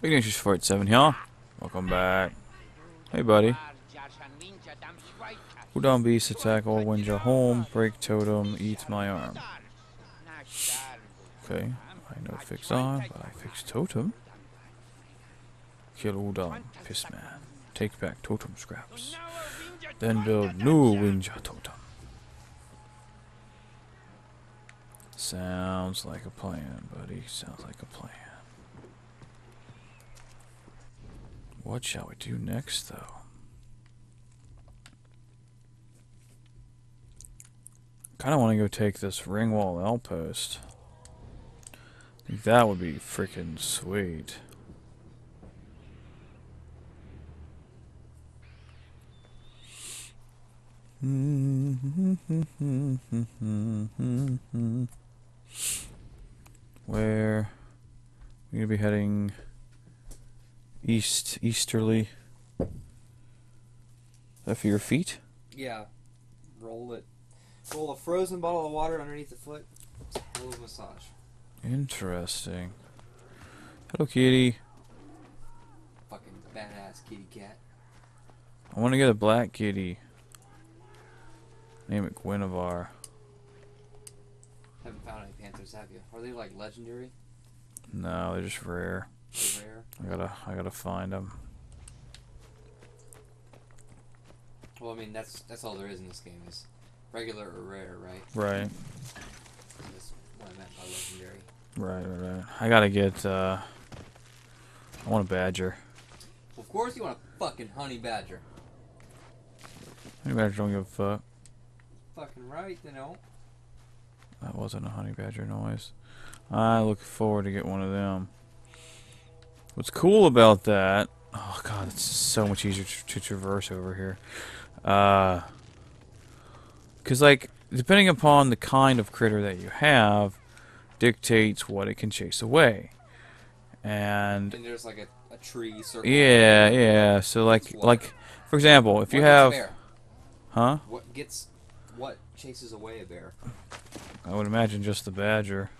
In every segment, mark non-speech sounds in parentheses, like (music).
Ignatius Fort 7 here. Welcome back. Hey, buddy. Udam Beast attack all Wenja home, break totem, eat my arm. Okay, I know fix arm, but I fix totem. Kill Udam, piss man. Take back totem scraps. Then build new Wenja totem. Sounds like a plan, buddy. Sounds like a plan. What shall we do next, though? Kind of want to go take this Ringwall outpost. I think that would be freaking sweet. (laughs) Where we gonna be heading east easterly. That for your feet? Yeah. Roll it. Roll a frozen bottle of water underneath the foot. It's a a massage. Interesting. Hello, kitty. Fucking badass kitty cat. I want to get a black kitty. Name it Guinevere. Haven't found any panthers, have you? Are they like legendary? No, they're just rare. They're rare? I gotta, I gotta find them. Well, I mean, that's that's all there is in this game is regular or rare, right? Right, That's what I meant by legendary. right, right, right. I gotta get. uh... I want a badger. Well, of course you want a fucking honey badger. Honey badger don't give a fuck. Fucking right, you know. That wasn't a honey badger noise. I look forward to get one of them. What's cool about that? Oh god, it's so much easier to, to traverse over here. Uh, cause like depending upon the kind of critter that you have, dictates what it can chase away. And And there's like a, a tree circle. yeah, yeah. So like like for example, if What you have, huh? What gets what chases away a bear? I would imagine just the badger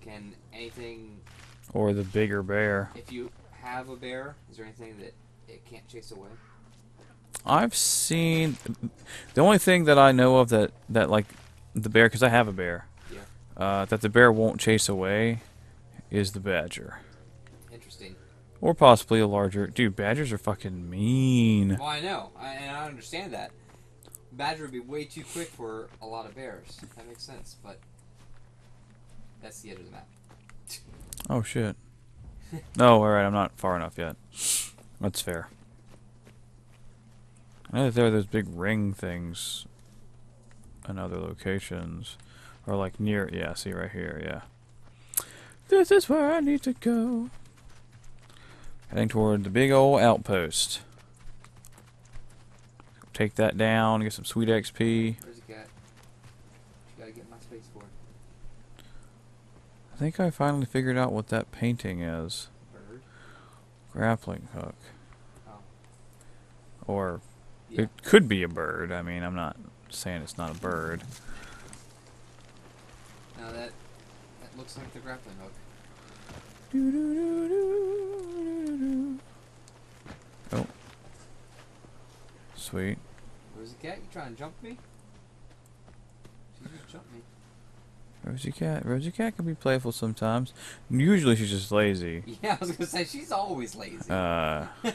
Can anything or the bigger bear. if you have a bear, is there anything that it can't chase away? I've seen the only thing that I know of that that like the bear because I have a bear. Yeah. Uh, that the bear won't chase away is the badger, Interesting. or possibly a larger. Dude, badgers are fucking mean. Well, I know, I, and I understand that. Badger would be way too quick for a lot of bears. That makes sense, but that's the end of the map. (laughs) Oh shit. No, (laughs) oh, all right, I'm not far enough yet. That's fair. I know that there are those big ring things in other locations, or like near. Yeah, see right here. Yeah. This is where I need to go. Heading toward the big old outpost. Take that down. Get some sweet XP. Where's the cat? You gotta get my space for it. I think I finally figured out what that painting is. Bird. Grappling hook. Oh. Or Yeah. It could be a bird. I mean, I'm not saying it's not a bird. Now that that looks like the grappling hook. Oh. Sweet. Where's the cat? You trying to jump me? She just jumped me. Rosie Cat. Rosie Cat can be playful sometimes. Usually she's just lazy. (laughs) Yeah, I was gonna say she's always lazy. Uh, (laughs)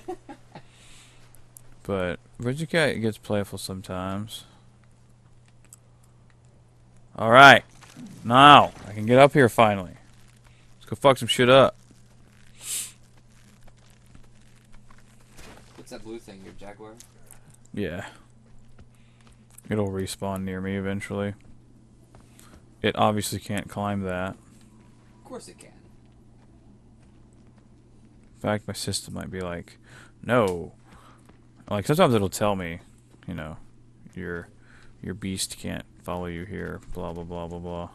but Rosie Cat gets playful sometimes. Alright. Now, I can get up here finally. Let's go fuck some shit up. What's that blue thing? Your jaguar? Yeah. It'll respawn near me eventually. It obviously can't climb that. Of course it can. In fact, my system might be like, no. Like sometimes it'll tell me, you know, your your beast can't follow you here. Blah blah blah blah blah.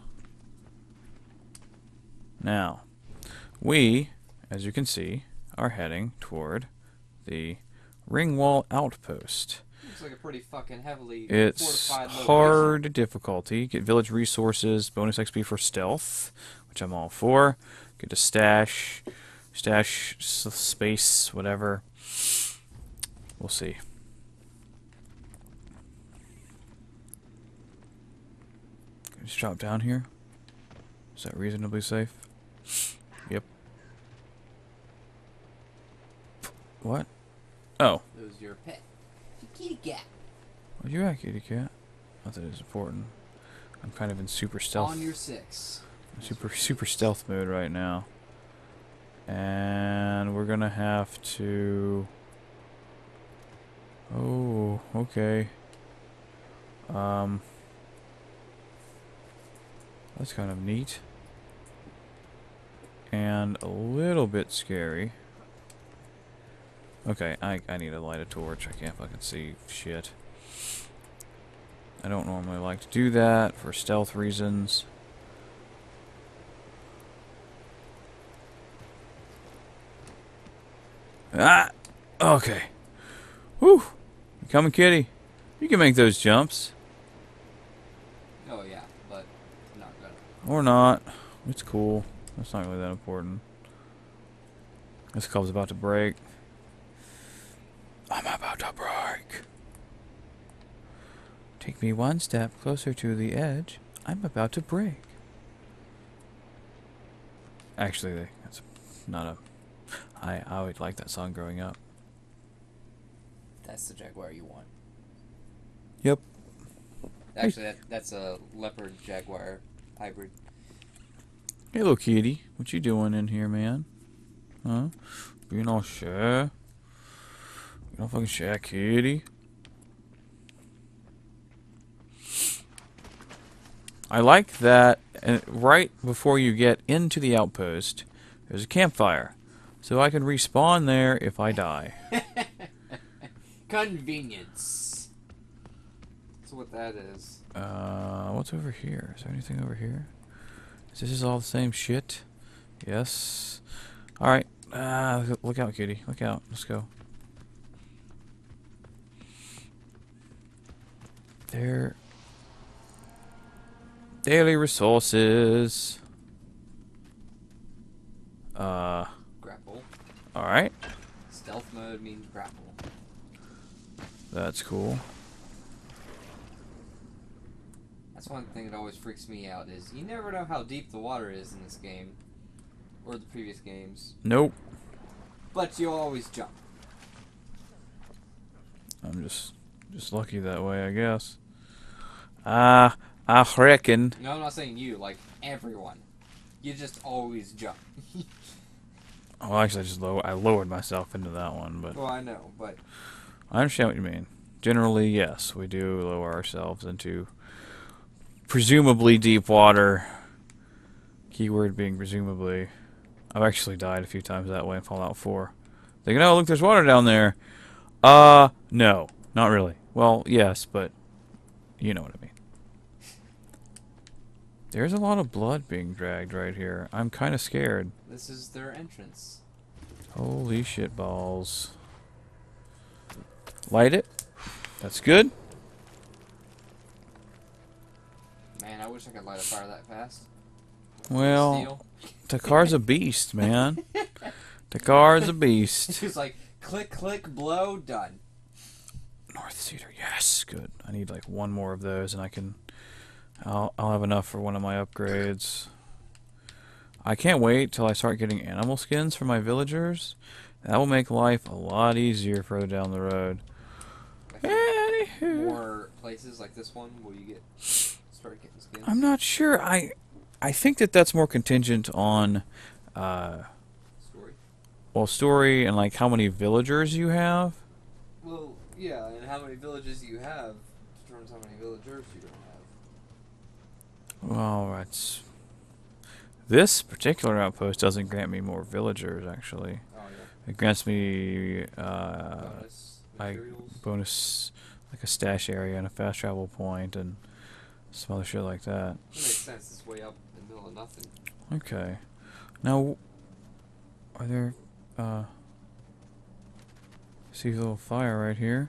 Now, we, as you can see, are heading toward the Ringwall Outpost. Looks like a pretty fucking heavily It's location. hard difficulty. Get village resources, bonus XP for stealth, which I'm all for. Get a stash, stash space, whatever. We'll see. Can I Just drop down here. Is that reasonably safe? Yep. What? Oh, It was your pet. Kitty cat. where you at, kitty cat? Not that it's important. I'm kind of in super stealth. On your six. super super stealth mode right now. And we're gonna have to Oh, okay. Um That's kind of neat. And a little bit scary. Okay, I I need to light a torch. I can't fucking see shit. I don't normally like to do that for stealth reasons. Ah! Okay. Whew! Coming, kitty? You can make those jumps. Oh yeah, but not gonna. Or not. It's cool. That's not really that important. This club's about to break. I'm about to break. Take me one step closer to the edge. I'm about to break. Actually, that's not a. I I always liked that song growing up. That's the jaguar you want. Yep. Actually, that, that's a leopard jaguar hybrid. Hey, little kitty, what you doing in here, man? Huh? Being all shy? Don't fucking shy, kitty. I like that uh, right before you get into the outpost, there's a campfire. So I can respawn there if I die. (laughs) Convenience. That's what that is. Uh, what's over here? Is there anything over here? Is this all the same shit? Yes. Alright. Ah, look- look out, kitty. Look out. Let's go. There. Daily resources. Uh, Grapple. alright. Stealth mode means grapple. That's cool. That's one thing that always freaks me out is you never know how deep the water is in this game. Or the previous games. Nope. But you always jump. I'm just just lucky that way, I guess. Ah, I reckon. No, I'm not saying you, like everyone. You just always jump. (laughs) well, actually, I just low I lowered myself into that one, but well, I know, but I understand what you mean. Generally, yes, we do lower ourselves into presumably deep water. Keyword being presumably. I've actually died a few times that way in Fallout 4. Thinking, oh, look, there's water down there. Uh, no, not really. Well, yes, but you know what I mean. There's a lot of blood being dragged right here. I'm kind of scared. this is their entrance. Holy shit balls. Light it. That's good. Man, I wish I could light a fire that fast. Well. Takkar's a beast, man. (laughs) Takkar's a beast. It's like click, click, blow, done. North Cedar, yes, good. I need like one more of those, and I can. I'll I'll have enough for one of my upgrades. I can't wait till I start getting animal skins for my villagers. That will make life a lot easier further down the road. Anywho. more places like this one will you get start getting skins. I'm not sure. I I think that that's more contingent on uh Story. well story and like how many villagers you have. Well, yeah, and how many villages you have determines how many villagers you're gonna have. Well, that's this particular outpost doesn't grant me more villagers actually. Oh yeah. It grants me uh Bonus I- materials. bonus like a stash area and a fast travel point and some other shit like that. That makes sense. It's way up in the middle of nothing. Okay. Now, are there, uh, see a little fire right here.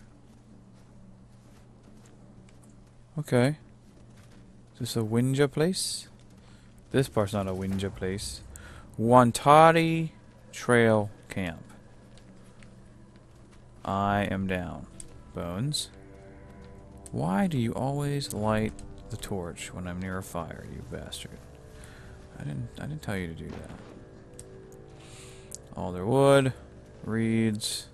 Okay. Is this a Wenja place? This part's not a Wenja place. Wantari trail camp. I am down. Bones. Why do you always light the torch when I'm near a fire, you bastard? I didn't I didn't tell you to do that. Alder wood, reeds.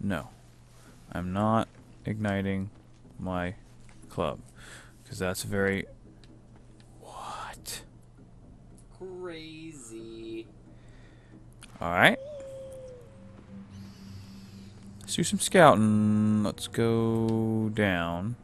No. I'm not igniting my club because that's very what? Crazy. All right. Let's do some scouting. Let's go down.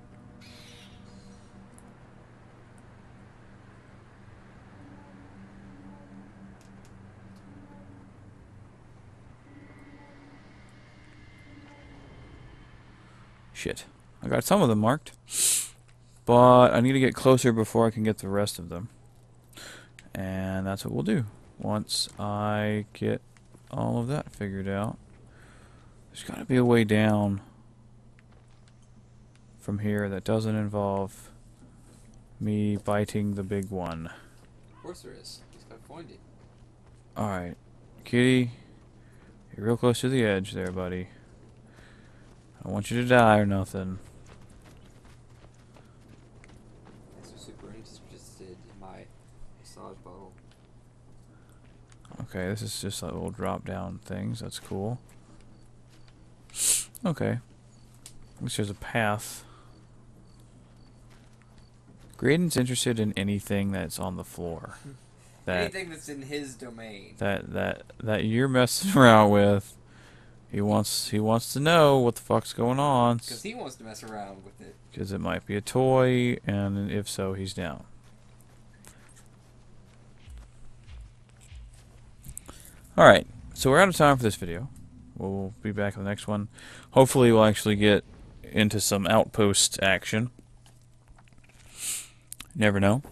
Shit. I got some of them marked. But I need to get closer before I can get the rest of them. And that's what we'll do. Once I get all of that figured out. There's got to be a way down from here that doesn't involve me biting the big one. Of course there is. He's got to find it. Alright. Kitty, you're real close to the edge there, buddy. I want you to die or nothing. So super interested in my massage bottle. Okay, this is just like little drop down things. That's cool. Okay. At least there's a path. Graydon's interested in anything that's on the floor. (laughs) That Anything that's in his domain. that that that you're messing (laughs) around with. He wants he wants to know what the fuck's going on. Because he wants to mess around with it. Because it might be a toy, and if so, he's down. Alright, so we're out of time for this video. We'll be back in the next one. Hopefully, we'll actually get into some outpost action. Never know.